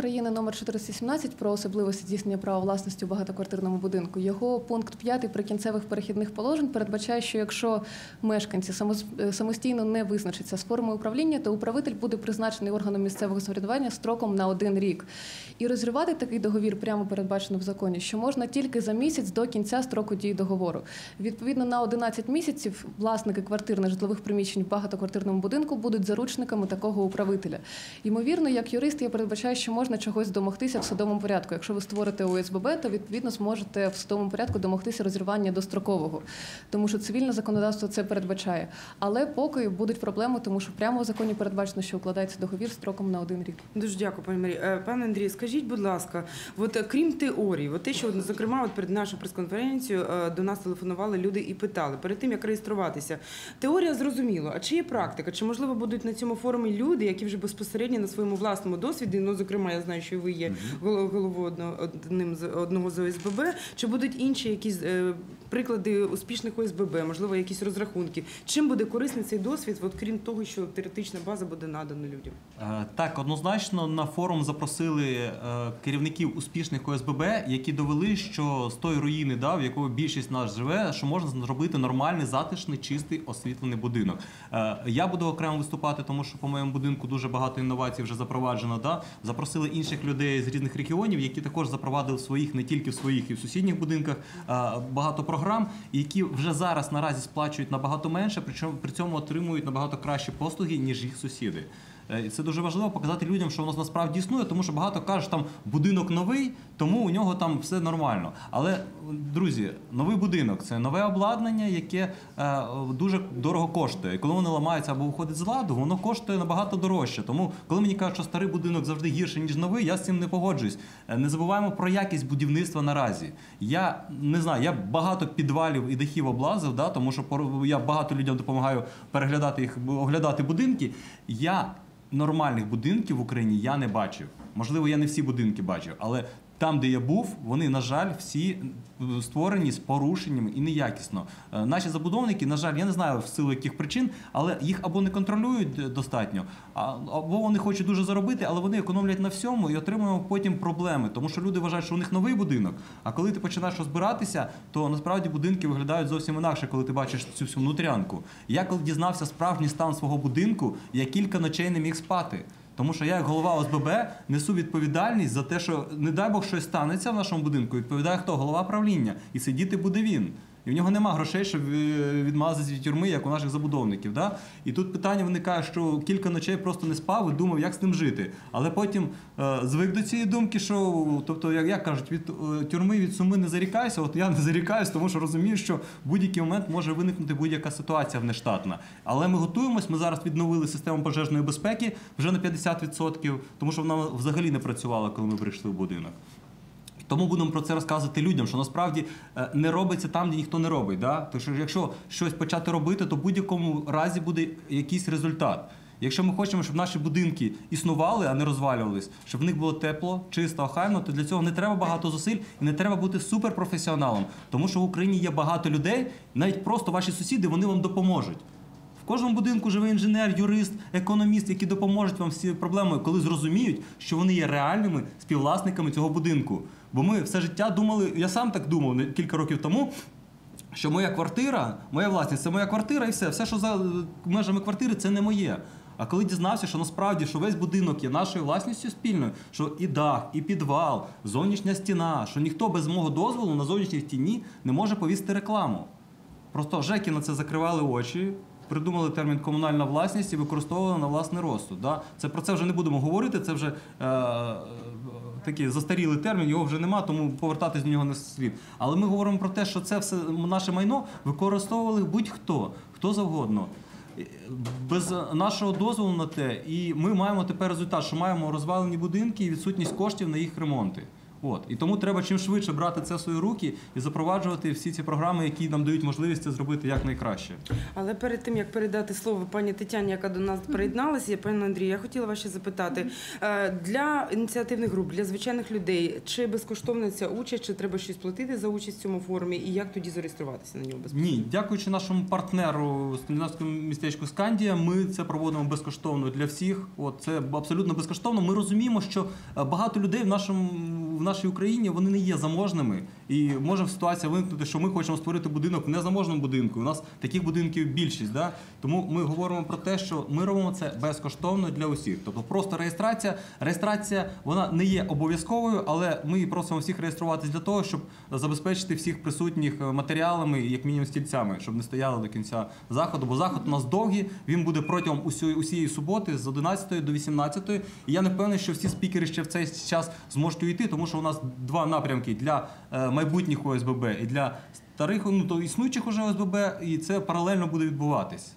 України номер 417 про особливості здійснення права власності у багатоквартирному будинку. Його пункт 5 прикінцевих перехідних положень передбачає, що якщо мешканці е, самостійно не визначаться з формою управління, то управитель буде призначений органом місцевого самоврядування строком на один рік. І розривати такий договір прямо передбачено в законі, що можна тільки за місяць до кінця строку дії договору. Відповідно, на 11 місяців власники квартир нежитлових приміщень в багатоквартирному будинку будуть заручниками такого управителя. Ймовірно, як юрист, я передбачаю, що можна чогось домогтися в судовому порядку. Якщо ви створите ОСББ, то відповідно зможете в судовому порядку домогтися розірвання дострокового, тому що цивільне законодавство це передбачає. Але поки будуть проблеми, тому що прямо в законі передбачено, що укладається договір строком на один рік. Дуже дякую, пані Марі. Е, Пане Андрій, скажіть, будь ласка, от е, крім теорії, от те, що зокрема, от перед нашою прес-конференцією е, до нас телефонували люди і питали перед тим, як реєструватися. Теорія зрозуміло. А чи є практика? Чи можливо будуть на цьому форумі люди, які вже безпосередньо на своєму власному досвіді? Ну, зокрема, я знаю, що ви є голов- головою одного одним з одного з ОСББ. Чи будуть інші якісь е, приклади успішних ОСББ, можливо, якісь розрахунки? Чим буде корисний цей досвід, от крім того, що теоретична база буде надана людям? Е, Так, однозначно на форум запросили е, керівників успішних ОСББ, які довели, що з тої руїни, да, в якої більшість нас живе, що можна зробити нормальний, затишний, чистий освітлений будинок. Е, Я буду окремо виступати, тому що по моєму будинку дуже багато інновацій вже запроваджено. Да. Запросили інших людей з різних регіонів, які також запровадили своїх, не тільки в своїх, і в сусідніх будинках багато програм, які вже зараз наразі сплачують набагато менше, причому при цьому отримують набагато кращі послуги, ніж їх сусіди. Е, І це дуже важливо показати людям, що воно насправді існує, тому що багато кажуть, там будинок новий, тому у нього там все нормально. Але друзі, новий будинок це нове обладнання, яке е, дуже дорого коштує. І коли воно ламається або виходить з ладу, воно коштує набагато дорожче. Тому, коли мені кажуть, що старий будинок завжди гірше ніж новий, я з цим не погоджуюсь. Е, Не забуваємо про якість будівництва наразі. Я не знаю, я багато підвалів і дахів облазив, да, тому що я багато людям допомагаю переглядати їх, оглядати будинки. Я нормальних будинків в Україні я не бачив. Можливо, я не всі будинки бачив, але там, де я був, вони, на жаль, всі е, створені з порушеннями і неякісно. Е, Наші забудовники, на жаль, я не знаю в силу яких причин, але їх або не контролюють е, достатньо, або вони хочуть дуже заробити, але вони економлять на всьому і отримуємо потім проблеми. Тому що люди вважають, що у них новий будинок. А коли ти починаєш розбиратися, то насправді будинки виглядають зовсім інакше, коли ти бачиш цю всю внутрянку. Я коли дізнався справжній стан свого будинку, я кілька ночей не міг спати. Тому що я, як голова ОСББ, несу відповідальність за те, що не дай Бог щось станеться в нашому будинку. Відповідає хто? Голова правління. І сидіти буде він. І в нього нема грошей, щоб е, відмазатися від тюрми, як у наших забудовників. Да? І тут питання виникає, що кілька ночей просто не спав і думав, як з ним жити. Але потім е, звик до цієї думки, що тобто, як, як кажуть, від е, тюрми від суми не зарікайся. От я не зарікаюсь, тому що розумію, що в будь-який момент може виникнути будь-яка ситуація внештатна. Але ми готуємось. Ми зараз відновили систему пожежної безпеки вже на 50%, тому що вона взагалі не працювала, коли ми прийшли в будинок. Тому будемо про це розказувати людям, що насправді е, не робиться там, де ніхто не робить. Да? Тому що якщо щось почати робити, то в будь-якому разі буде якийсь результат. Якщо ми хочемо, щоб наші будинки існували, а не розвалювались, щоб в них було тепло, чисто, охайно, то для цього не треба багато зусиль і не треба бути суперпрофесіоналом. Тому що в Україні є багато людей, навіть просто ваші сусіди, вони вам допоможуть. В кожному будинку живе інженер, юрист, економіст, які допоможуть вам всі проблеми, коли зрозуміють, що вони є реальними співвласниками цього будинку. Бо ми все життя думали, я сам так думав кілька років тому. Що моя квартира, моя власність це моя квартира і все. Все, що за е, межами квартири, це не моє. А коли дізнався, що насправді що весь будинок є нашою власністю спільною, що і дах, і підвал, зовнішня стіна, що ніхто без мого дозволу на зовнішній стіні не може повісти рекламу. Просто ЖЕКи на це закривали очі, придумали термін комунальна власність і використовували на власний розсуд. Да? Це про це вже не будемо говорити. Це вже е, такий застарілий термін, його вже нема, тому повертатись до нього не слід. Але ми говоримо про те, що це все наше майно використовували будь-хто, хто завгодно. Без нашого дозволу на те, і ми маємо тепер результат, що маємо розвалені будинки і відсутність коштів на їх ремонти. От і тому треба чим швидше брати це в свої руки і запроваджувати всі ці програми, які нам дають можливість це зробити якнайкраще. Але перед тим як передати слово пані Тетяні, яка до нас приєдналася, я пане Андрію, я хотіла вас ще запитати е, для ініціативних груп, для звичайних людей, чи безкоштовна ця участь, чи треба щось платити за участь в цьому форумі, і як тоді зареєструватися на нього безкоштовно? Ні, дякуючи нашому партнеру скандинавському містечку Скандія, ми це проводимо безкоштовно для всіх. От це абсолютно безкоштовно. Ми розуміємо, що е, багато людей в нашому в нашій Україні вони не є заможними, і може ситуація виникнути, що ми хочемо створити будинок в незаможному будинку. У нас таких будинків більшість. Да? Тому ми говоримо про те, що ми робимо це безкоштовно для усіх. Тобто, просто реєстрація. Реєстрація вона не є обов'язковою, але ми просимо всіх реєструватись для того, щоб забезпечити всіх присутніх е, матеріалами, як мінімум стільцями, щоб не стояли до кінця заходу. Бо заход у нас довгий. Він буде протягом усієї, усієї суботи з 11 до 18. І я не впевнений, що всі спікери ще в цей час зможуть увійти, тому що у нас два напрямки для е, майбутніх ОСББ і для старих ну, то існуючих уже ОСББ, і це паралельно буде відбуватись.